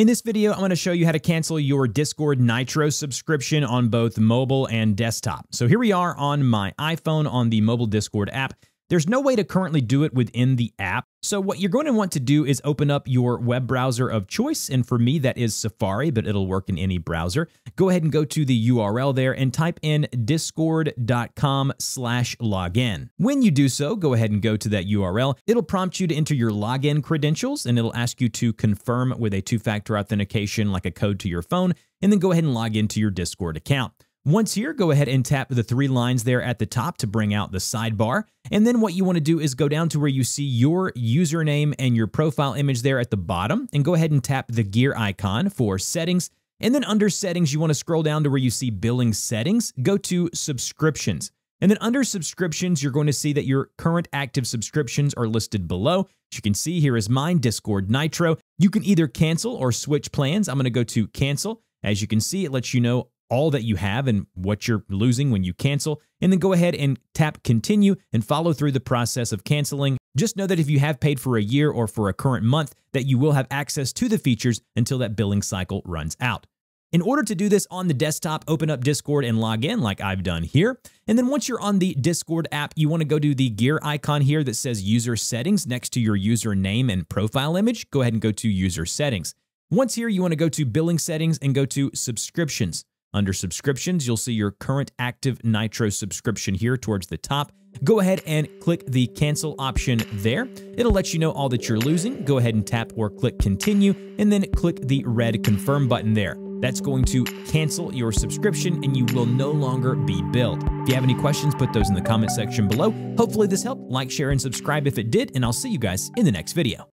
In this video, I'm going to show you how to cancel your Discord Nitro subscription on both mobile and desktop. So here we are on my iPhone on the mobile Discord app. There's no way to currently do it within the app. So what you're going to want to do is open up your web browser of choice. And for me, that is Safari, but it'll work in any browser. Go ahead and go to the URL there and type in discord.com slash login. When you do so, go ahead and go to that URL. It'll prompt you to enter your login credentials and it'll ask you to confirm with a two-factor authentication like a code to your phone, and then go ahead and log into your Discord account. Once here, go ahead and tap the three lines there at the top to bring out the sidebar. And then what you want to do is go down to where you see your username and your profile image there at the bottom and go ahead and tap the gear icon for settings. And then under settings, you want to scroll down to where you see billing settings, go to subscriptions. And then under subscriptions, you're going to see that your current active subscriptions are listed below. As you can see, here is mine, Discord Nitro. You can either cancel or switch plans. I'm going to go to cancel. As you can see, it lets you know all that you have and what you're losing when you cancel, and then go ahead and tap continue and follow through the process of canceling. Just know that if you have paid for a year or for a current month, that you will have access to the features until that billing cycle runs out. In order to do this on the desktop, open up Discord and log in like I've done here. And then once you're on the Discord app, you want to go to the gear icon here that says user settings next to your username and profile image. Go ahead and go to user settings. Once here, you want to go to billing settings and go to subscriptions. Under subscriptions, you'll see your current active Nitro subscription here towards the top. Go ahead and click the cancel option there. It'll let you know all that you're losing. Go ahead and tap or click continue and then click the red confirm button there. That's going to cancel your subscription and you will no longer be billed. If you have any questions, put those in the comment section below. Hopefully this helped. Like, share, and subscribe if it did, and I'll see you guys in the next video.